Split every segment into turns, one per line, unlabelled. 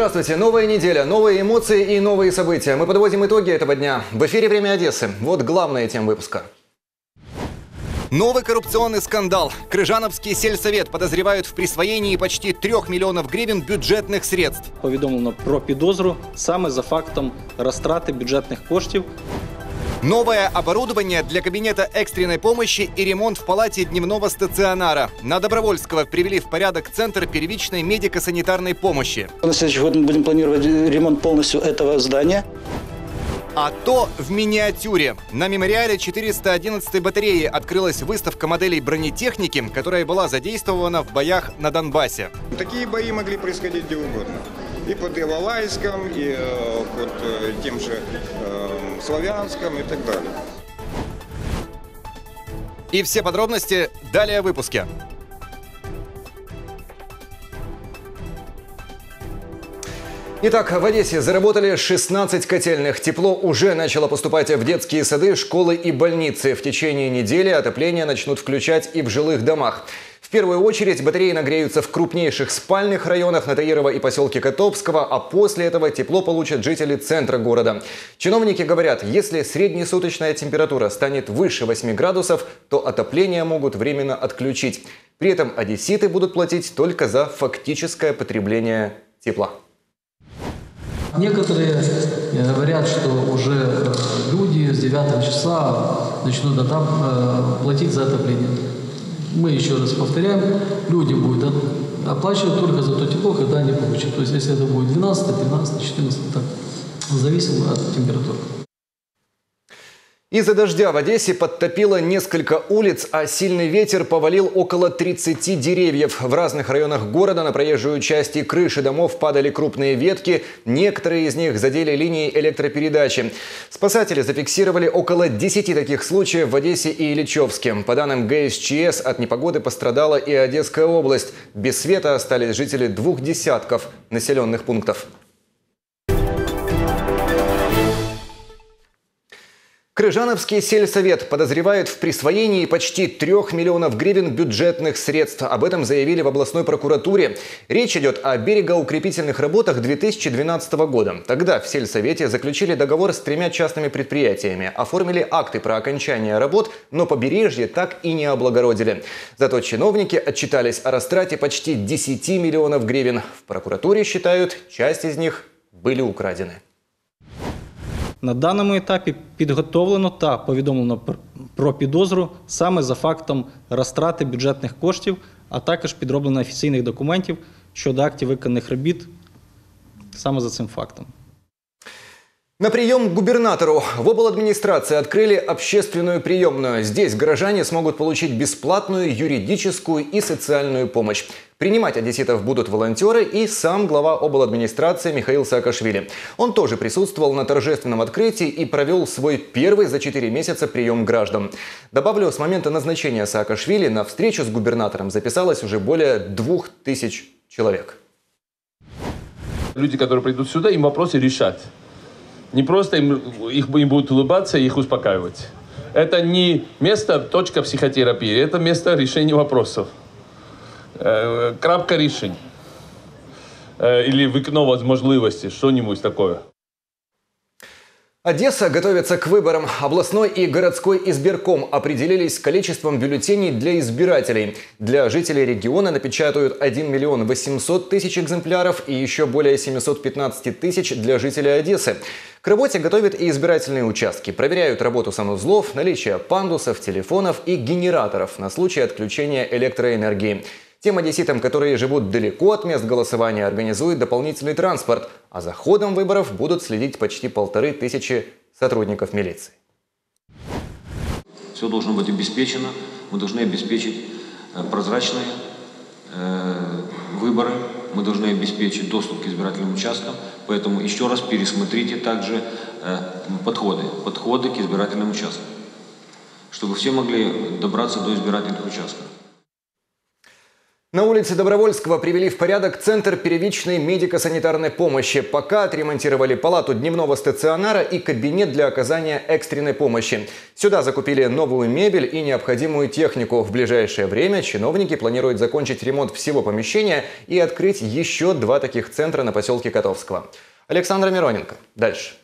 Здравствуйте, новая неделя, новые эмоции и новые события. Мы подводим итоги этого дня. В эфире «Время Одессы». Вот главная тема выпуска. Новый коррупционный скандал. Крыжановский сельсовет подозревают в присвоении почти трех миллионов гривен бюджетних средств.
Повідомлено про підозру саме за фактом розтрати бюджетних коштів
Новое оборудование для кабинета экстренной помощи и ремонт в палате дневного стационара. На Добровольского привели в порядок Центр первичной медико-санитарной помощи.
На следующий год мы будем планировать ремонт полностью этого здания.
А то в миниатюре. На мемориале 411-й батареи открылась выставка моделей бронетехники, которая была задействована в боях на Донбассе.
Такие бои могли происходить где угодно. И под Иловайском, и э, под э, тем же Славянском и так далее.
И все подробности далее в выпуске. Итак, в Одессе заработали 16 котельных. Тепло уже начало поступать в детские сады, школы и больницы. В течение недели отопление начнут включать и в жилых домах. Первую очередь батареи нагреются в крупнейших спальных районах на Таирова и поселке Котовского, а после этого тепло получат жители центра города. Чиновники говорят, если среднесуточная температура станет выше 8 градусов, то отопление могут временно отключить. При этом одесситы будут платить только за фактическое потребление тепла.
Некоторые говорят, что уже э, люди с 9 числа начнут э, платить за отопление. Мы еще раз повторяем, люди будут оплачивать только за то тепло, когда они получат. То есть если это будет 12, 13, 14, так, зависит от температуры.
Из-за дождя в Одессе подтопило несколько улиц, а сильный ветер повалил около 30 деревьев. В разных районах города на проезжую часть и крыши домов падали крупные ветки. Некоторые из них задели линии электропередачи. Спасатели зафиксировали около 10 таких случаев в Одессе и Ильичевске. По данным ГСЧС, от непогоды пострадала и Одесская область. Без света остались жители двух десятков населенных пунктов. Крыжановский сельсовет подозревают в присвоении почти трех миллионов гривен бюджетных средств. Об этом заявили в областной прокуратуре. Речь идет о берегоукрепительных работах 2012 года. Тогда в сельсовете заключили договор с тремя частными предприятиями, оформили акты про окончание работ, но побережье так и не облагородили. Зато чиновники отчитались о растрате почти 10 миллионов гривен. В прокуратуре считают, часть из них были украдены.
На даному етапі підготовлено та повідомлено пр- про підозру саме за фактом розтрати бюджетних коштів, а також підроблено офіційних документів щодо актів виконаних робіт саме за цим фактом.
На прием к губернатору в обладминистрации открыли общественную приемную. Здесь горожане смогут получить бесплатную юридическую и социальную помощь. Принимать одесситов будут волонтеры и сам глава обладминистрации Михаил Саакашвили. Он тоже присутствовал на торжественном открытии и провел свой первый за 4 месяца прием граждан. Добавлю, с момента назначения Саакашвили на встречу с губернатором записалось уже более двух тысяч человек.
Люди, которые придут сюда, им вопросы решать. Не просто им, их, им будут улыбаться и их успокаивать. Это не место, точка психотерапии, это место решения вопросов. Э, крапка решень. Э, или вікно возможностей, что-нибудь такое.
Одесса готовится к выборам. Областной и городской избирком определились с количеством бюллетеней для избирателей. Для жителей региона напечатают 1 миллион 800 тысяч экземпляров и еще более 715 тысяч для жителей Одессы. К работе готовят и избирательные участки. Проверяют работу санузлов, наличие пандусов, телефонов и генераторов на случай отключения электроэнергии. Тем одесситам, которые живут далеко от мест голосования, организуют дополнительный транспорт, а за ходом выборов будут следить почти полторы тысячи сотрудников милиции.
Все должно быть обеспечено. Мы должны обеспечить э, прозрачные э, выборы. Мы должны обеспечить доступ к избирательным участкам. Поэтому еще раз пересмотрите также э, подходы, подходы к избирательным участкам, чтобы все могли добраться до избирательных участков.
На улице Добровольского привели в порядок Центр первичной медико-санитарной помощи. Пока отремонтировали палату дневного стационара и кабинет для оказания экстренной помощи. Сюда закупили новую мебель и необходимую технику. В ближайшее время чиновники планируют закончить ремонт всего помещения и открыть еще два таких центра на поселке Котовского. Александра Мироненко. Дальше.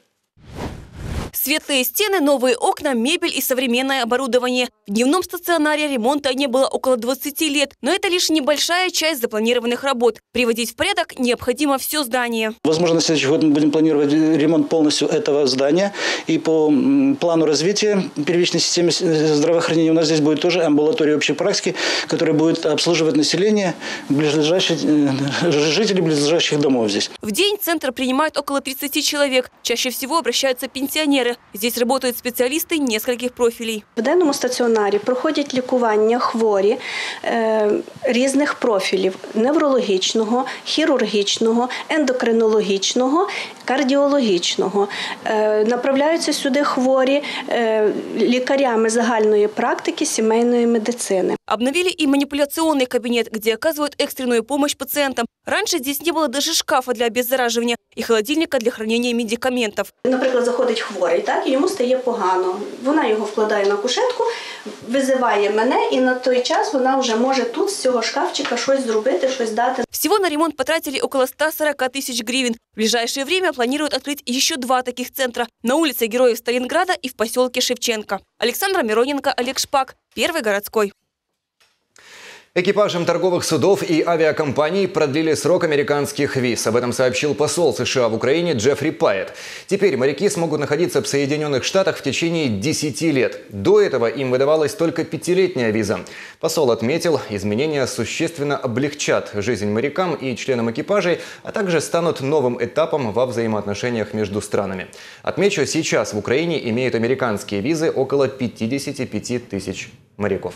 Светлые стены, новые окна, мебель и современное оборудование. В дневном стационаре ремонта не было около 20 лет, но это лишь небольшая часть запланированных работ. Приводить в порядок необходимо все здание.
Возможно, на следующий год мы будем планировать ремонт полностью этого здания. И по плану развития первичной системы здравоохранения у нас здесь будет тоже амбулатория общей практики, которая будет обслуживать население, близлежащих, э, жителей близлежащих домов здесь.
В день центр принимает около 30 человек. Чаще всего обращаются пенсионеры. Здесь работают специалисты нескольких профилей.
В денному стаціонарі проходять лікування хворі е, різних профілів: неврологічного, хірургічного, ендокринологічного, кардіологічного. Е, направляються сюди хворі е, лікарями загальної практики сімейної медицини.
Обновили и манипуляционный кабинет, где оказывают экстренную помощь пациентам. Раньше здесь не было даже шкафа для обеззараживания и холодильника для хранения медикаментов.
Наприклад, заходить хворий, так і йому стає погано. Вона його вкладає на кушетку, визиває мене, і на той час вона вже може тут з цього шкафчика щось зробити, щось дати.
Всего на ремонт потратили около 140 тысяч гривен. В ближайшее время планируют открыть еще два таких центра на улице Героев Сталинграда и в поселке Шевченко. Александра Мироненко, Олег Шпак, Первый городской.
Экипажам торговых судов и авиакомпаний продлили срок американских виз. Об этом сообщил посол США в Украине Джеффри Пайет. Теперь моряки смогут находиться в Соединенных Штатах в течение 10 лет. До этого им выдавалась только пятилетняя виза. Посол отметил, изменения существенно облегчат жизнь морякам и членам экипажей, а также станут новым этапом во взаимоотношениях между странами. Отмечу, сейчас в Украине имеют американские визы около 55 тысяч моряков.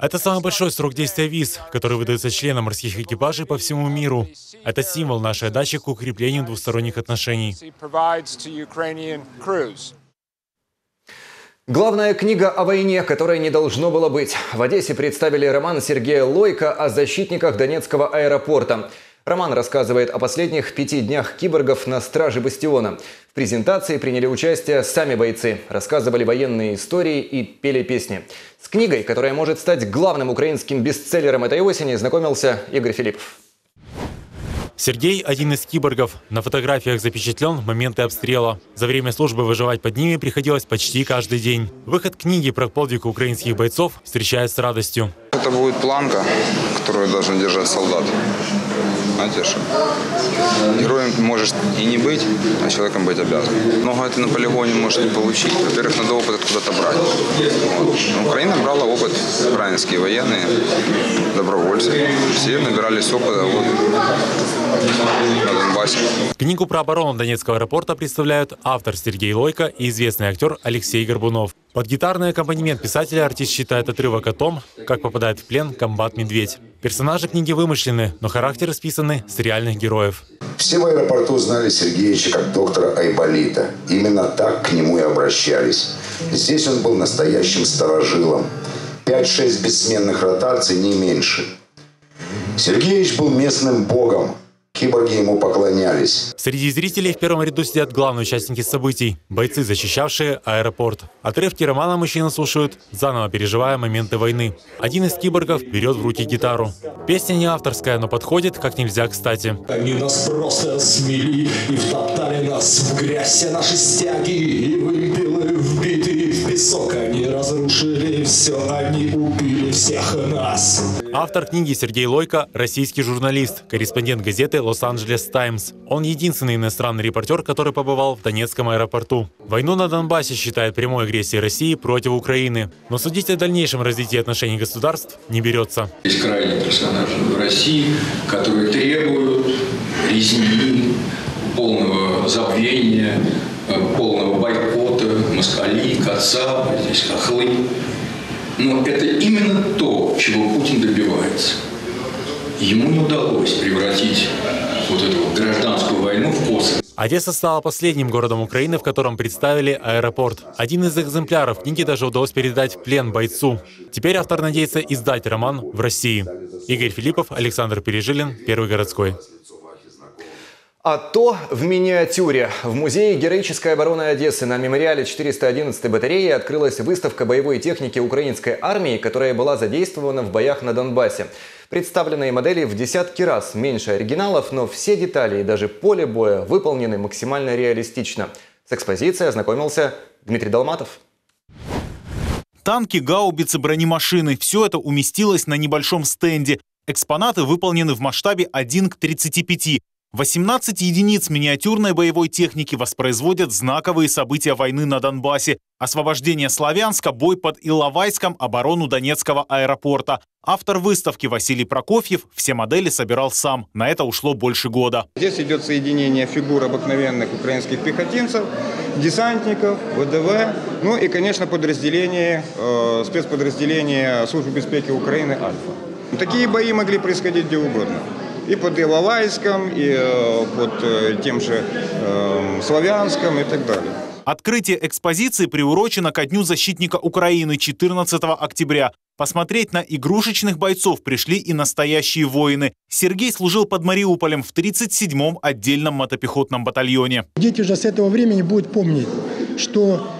Это самый большой срок действия виз, который выдается членам морских экипажей по всему миру. Это символ нашей отдачи к укреплению двусторонних отношений.
Главная книга о войне, которой не должно было быть. В Одессе представили роман Сергея Лойка о защитниках Донецкого аэропорта. Роман рассказывает о последних пяти днях киборгов на страже бастиона. В презентации приняли участие сами бойцы, рассказывали военные истории и пели песни. С книгой, которая может стать главным украинским бестселлером этой осени, знакомился Игорь Филиппов.
Сергей – один из киборгов. На фотографиях запечатлен моменты обстрела. За время службы выживать под ними приходилось почти каждый день. Выход книги про подвиг украинских бойцов встречает с радостью.
Это будет планка, которую должен держать солдат. Знаете, что героем можешь и не быть, а человеком быть обязан. Много это на полигоне может не получить. Во-первых, надо опыт откуда-то брать. Вот. Украина брала опыт, украинские военные, добровольцы. Все набирались опыта вот, на Донбассе.
Книгу про оборону Донецкого аэропорта представляют автор Сергей Лойко и известный актер Алексей Горбунов. Под гитарный аккомпанемент писателя артист считает отрывок о том, как попадает в плен комбат-медведь. Персонажи книги вымышлены, но характеры списаны с реальных героев.
Все в аэропорту знали Сергеевича как доктора Айболита. Именно так к нему и обращались. Здесь он был настоящим старожилом. 5-6 бессменных ротаций, не меньше. Сергеевич был местным богом. Киборги ему поклонялись.
Среди зрителей в первом ряду сидят главные участники событий – бойцы, защищавшие аэропорт. Отрывки романа мужчины слушают, заново переживая моменты войны. Один из киборгов берет в руки гитару. Песня не авторская, но подходит как нельзя кстати.
Они нас просто смели и втоптали нас в грязь все наши стяги и вымпелы вбиты в песок. Они разрушили все, они убили всех нас.
Автор книги Сергей Лойко – российский журналист, корреспондент газеты «Лос-Анджелес Таймс». Он единственный иностранный репортер, который побывал в Донецком аэропорту. Войну на Донбассе считает прямой агрессией России против Украины. Но судить о дальнейшем развитии отношений государств не берется.
Есть крайние персонажи в России, которые требуют резни, полного забвения, полного бойкота, москали, кацапы, здесь хохлы. Но это именно то, чего Путин добивается. Ему не удалось превратить вот эту гражданскую войну в космос.
Одесса стала последним городом Украины, в котором представили аэропорт. Один из экземпляров книги даже удалось передать в плен бойцу. Теперь автор надеется издать роман в России. Игорь Филиппов, Александр Пережилин, Первый городской.
А то в миниатюре. В музее героической обороны Одессы на мемориале 411 батареи открылась выставка боевой техники украинской армии, которая была задействована в боях на Донбассе. Представленные модели в десятки раз меньше оригиналов, но все детали и даже поле боя выполнены максимально реалистично. С экспозицией ознакомился Дмитрий Долматов.
Танки, гаубицы, бронемашины – все это уместилось на небольшом стенде. Экспонаты выполнены в масштабе 1 к 35. 18 единиц миниатюрной боевой техники воспроизводят знаковые события войны на Донбассе. Освобождение Славянска, бой под Иловайском, оборону Донецкого аэропорта. Автор выставки Василий Прокофьев все модели собирал сам. На это ушло больше года.
Здесь идет соединение фигур обыкновенных украинских пехотинцев, десантников, ВДВ, ну и, конечно, подразделение, э, спецподразделение Службы безопасности Украины «Альфа». Такие бои могли происходить где угодно и под Иловайском, и э, под э, тем же э, Славянском и так далее.
Открытие экспозиции приурочено ко Дню защитника Украины 14 октября. Посмотреть на игрушечных бойцов пришли и настоящие воины. Сергей служил под Мариуполем в 37-м отдельном мотопехотном батальоне.
Дети уже с этого времени будут помнить, что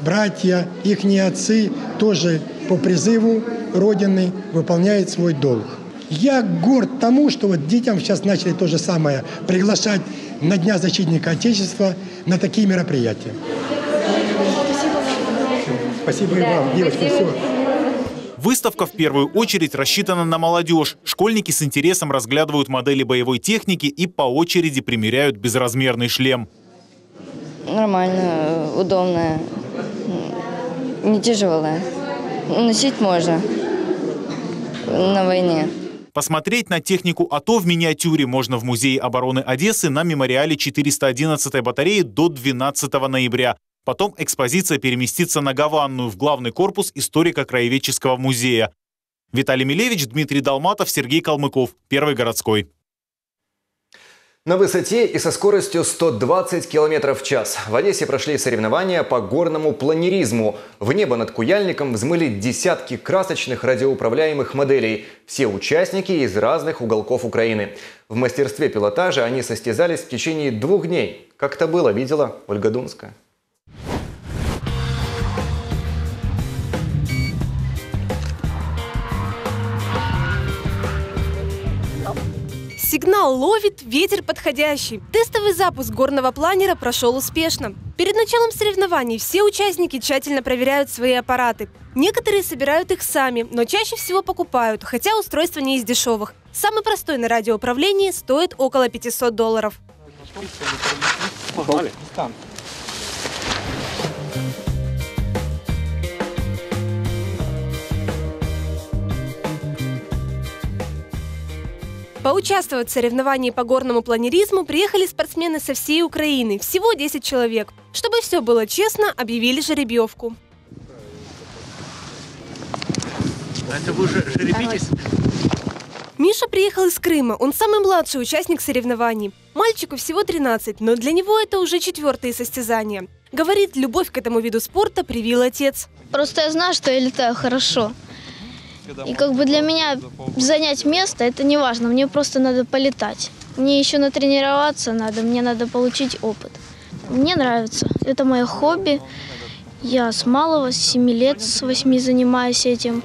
братья, их отцы тоже по призыву Родины выполняют свой долг. Я горд тому, что вот детям сейчас начали то же самое приглашать на Дня защитника Отечества на такие мероприятия. Спасибо и вам, девочки, все.
Выставка в первую очередь рассчитана на молодежь. Школьники с интересом разглядывают модели боевой техники и по очереди примеряют безразмерный шлем.
Нормально, удобная, не тяжелая. Носить можно на войне.
Посмотреть на технику АТО в миниатюре можно в Музее обороны Одессы на мемориале 411 батареи до 12 ноября. Потом экспозиция переместится на Гаванную в главный корпус историко-краеведческого музея. Виталий Милевич, Дмитрий Долматов, Сергей Калмыков. Первый городской.
На высоте и со скоростью 120 км в час в Одессе прошли соревнования по горному планеризму. В небо над Куяльником взмыли десятки красочных радиоуправляемых моделей. Все участники из разных уголков Украины. В мастерстве пилотажа они состязались в течение двух дней. Как это было, видела Ольга Дунская.
Сигнал ловит, ветер подходящий. Тестовый запуск горного планера прошел успешно. Перед началом соревнований все участники тщательно проверяют свои аппараты. Некоторые собирают их сами, но чаще всего покупают, хотя устройство не из дешевых. Самый простой на радиоуправлении стоит около 500 долларов. Погнали. Поучаствовать в соревновании по горному планеризму приехали спортсмены со всей Украины, всего 10 человек. Чтобы все было честно, объявили жеребьевку.
Это вы уже жеребитесь?
Миша приехал из Крыма. Он самый младший участник соревнований. Мальчику всего 13, но для него это уже четвертые состязания. Говорит, любовь к этому виду спорта привил отец.
Просто я знаю, что я летаю хорошо. И как бы для меня занять место это не важно, мне просто надо полетать. Мне еще натренироваться надо, мне надо получить опыт. Мне нравится, это мое хобби. Я с малого, с 7 лет, с 8 занимаюсь этим.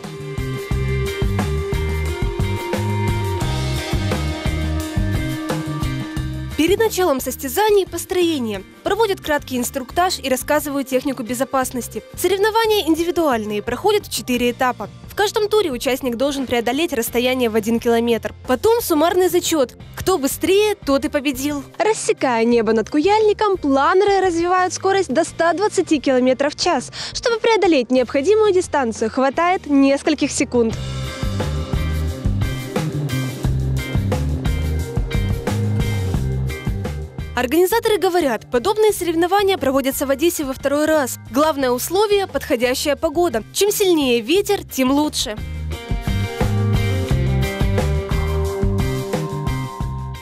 Перед началом состязаний – построение. Проводят краткий инструктаж и рассказывают технику безопасности. Соревнования индивидуальные, проходят в четыре этапа. В каждом туре участник должен преодолеть расстояние в один километр. Потом суммарный зачет. Кто быстрее, тот и победил. Рассекая небо над Куяльником, планеры развивают скорость до 120 км в час. Чтобы преодолеть необходимую дистанцию, хватает нескольких секунд. Организаторы говорят, подобные соревнования проводятся в Одессе во второй раз. Главное условие – подходящая погода. Чем сильнее ветер, тем лучше.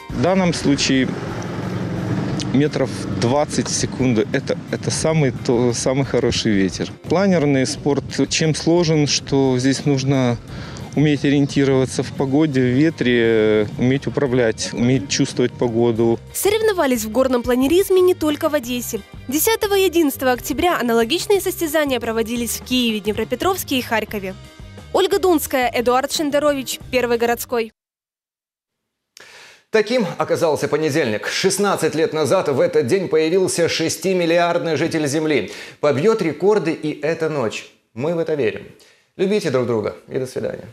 В данном случае метров 20 в секунду. Это, это самый, то, самый хороший ветер. Планерный спорт чем сложен, что здесь нужно уметь ориентироваться в погоде, в ветре, уметь управлять, уметь чувствовать погоду.
Соревновались в горном планеризме не только в Одессе. 10 и 11 октября аналогичные состязания проводились в Киеве, Днепропетровске и Харькове. Ольга Дунская, Эдуард Шендерович, Первый городской.
Таким оказался понедельник. 16 лет назад в этот день появился 6-миллиардный житель Земли. Побьет рекорды и эта ночь. Мы в это верим. Любите друг друга и до свидания.